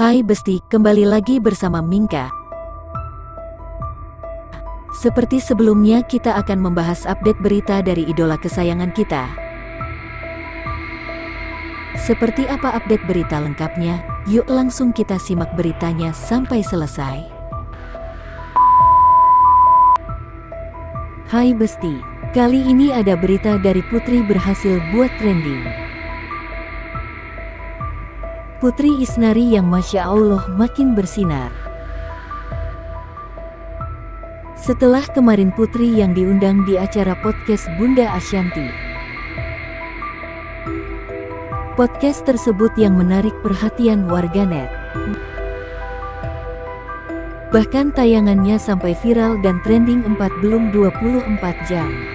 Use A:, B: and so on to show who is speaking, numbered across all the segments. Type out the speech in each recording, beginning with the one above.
A: Hai Besti, kembali lagi bersama Mingka. Seperti sebelumnya kita akan membahas update berita dari idola kesayangan kita. Seperti apa update berita lengkapnya? Yuk langsung kita simak beritanya sampai selesai. Hai Besti, kali ini ada berita dari Putri berhasil buat trending. Putri Isnari yang Masya Allah makin bersinar. Setelah kemarin Putri yang diundang di acara podcast Bunda Ashanti. Podcast tersebut yang menarik perhatian warganet. Bahkan tayangannya sampai viral dan trending 4 belum 24 jam.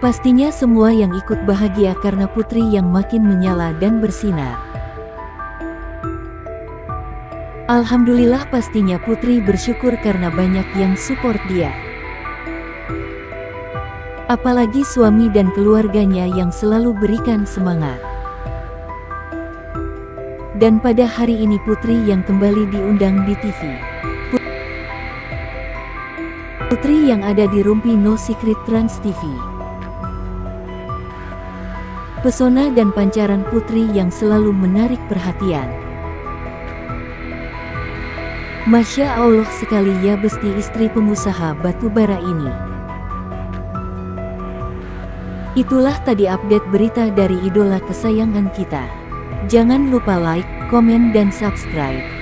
A: Pastinya semua yang ikut bahagia karena putri yang makin menyala dan bersinar. Alhamdulillah pastinya putri bersyukur karena banyak yang support dia. Apalagi suami dan keluarganya yang selalu berikan semangat. Dan pada hari ini putri yang kembali diundang di TV. Putri yang ada di Rumpi No Secret Trans TV. Pesona dan pancaran putri yang selalu menarik perhatian. Masya Allah sekali ya besti istri pengusaha batubara ini. Itulah tadi update berita dari idola kesayangan kita. Jangan lupa like, komen dan subscribe.